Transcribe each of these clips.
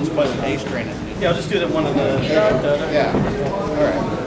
Just put an A string in. Yeah, I'll just do that one of the, the. Yeah. All right.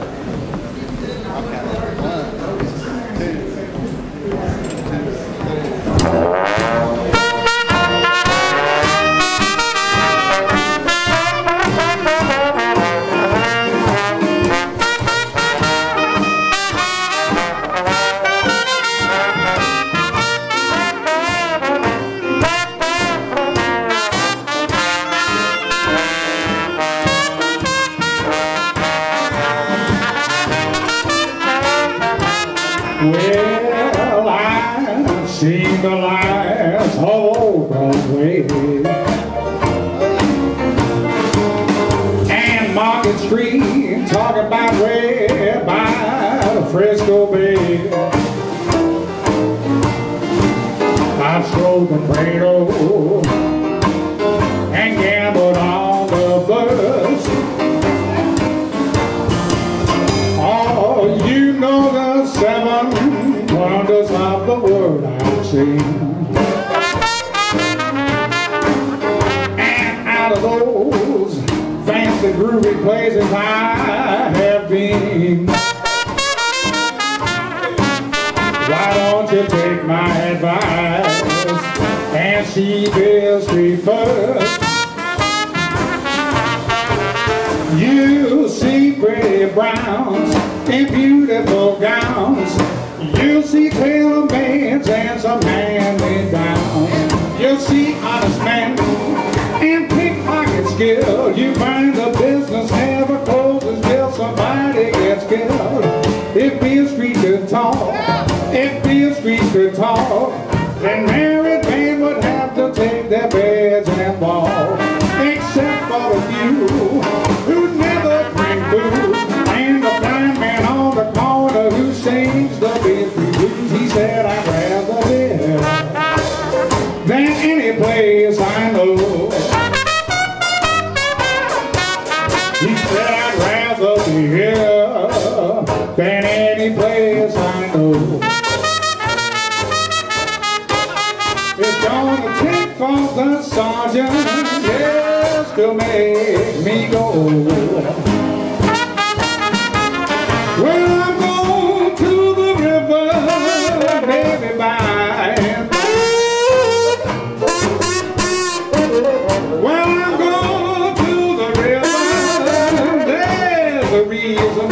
Seen the lights all Broadway and Market Street talking about way by the Frisco Bay. I strolled the Prado and gambled world I've seen. And out of those fancy groovy places I have been. Why don't you take my advice and see Beale Street first? You'll see pretty browns in beautiful gowns. You'll see tailor bands and some hand-me-downs. You'll see honest men and pickpocket skill. You find the business never closes till somebody gets killed. If Beale Street could talk, if Beale Street could talk, then married men would have to take their beds and walk. tip for the sergeant just to make me go. I'm going to the river, baby, I'm going to the river, there's a reason.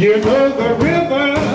You know the river.